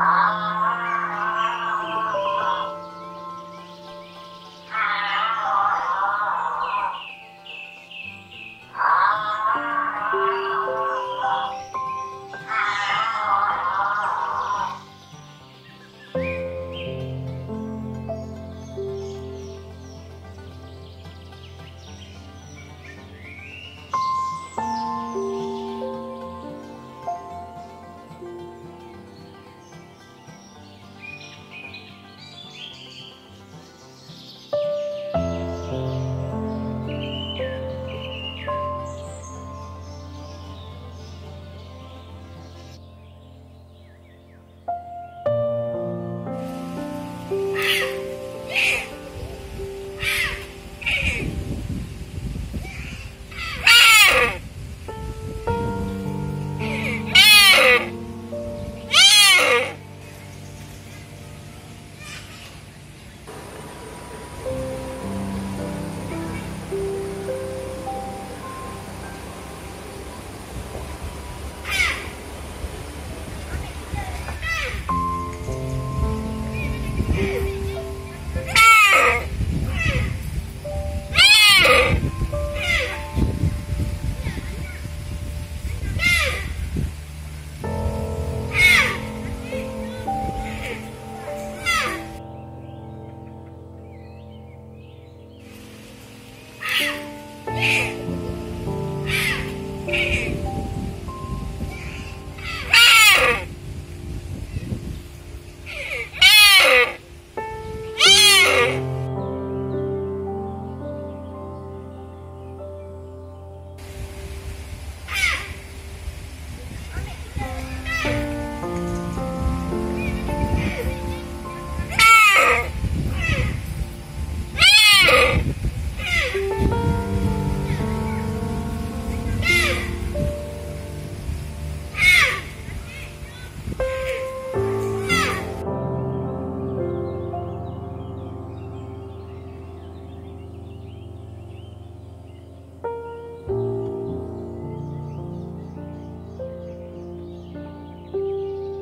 Ah!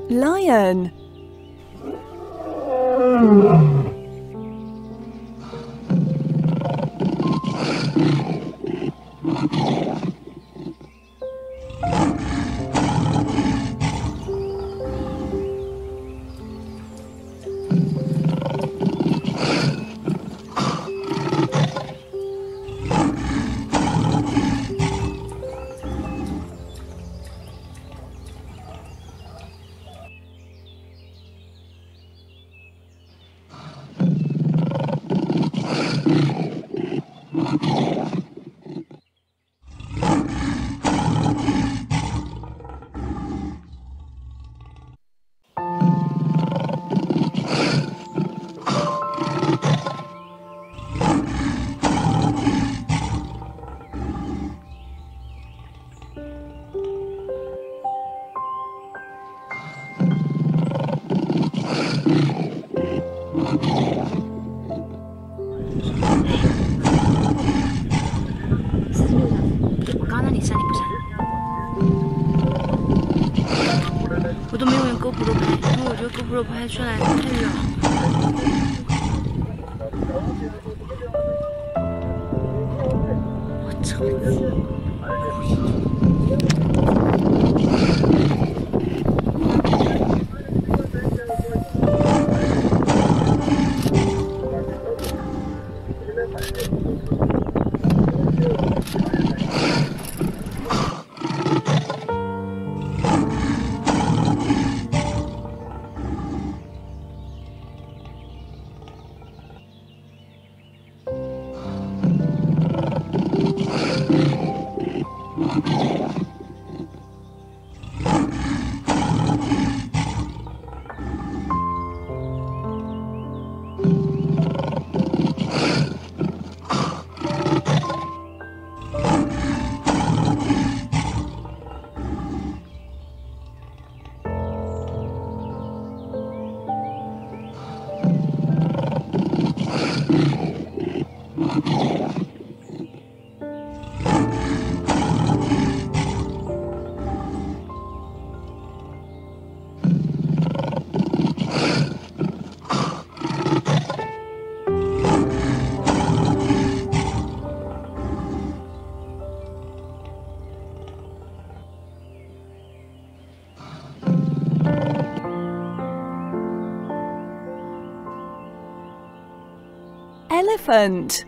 Lion. 拍出来太远我撑死了 Elephant.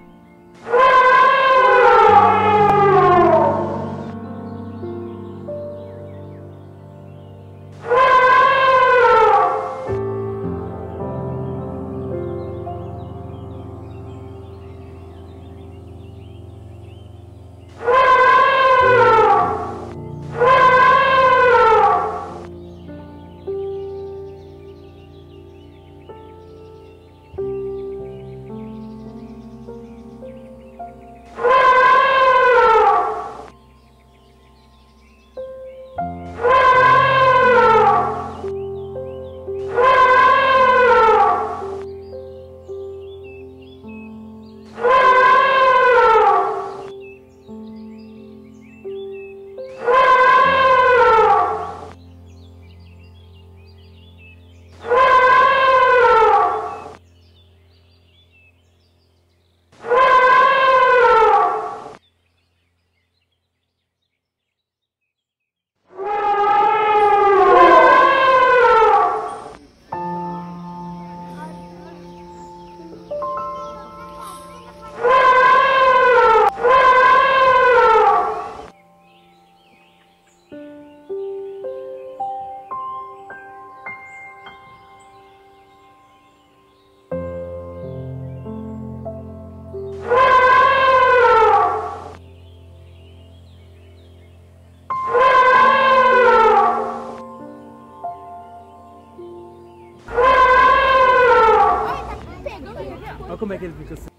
Como é que ele fica assim.